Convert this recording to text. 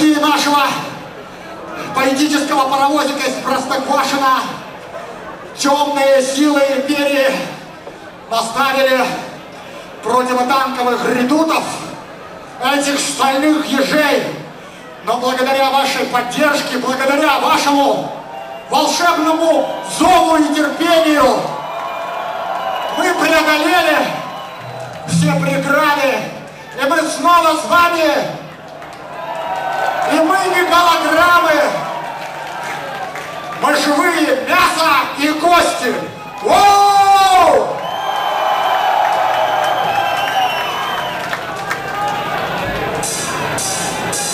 впереди нашего поэтического паровозика из Простоквашино темные силы империи наставили противотанковых редутов, этих стальных ежей. Но благодаря вашей поддержке, благодаря вашему волшебному зову и терпению мы преодолели все преграды, и мы снова с вами, и мы не голодрамы, мы живые мясо и кости. Воу!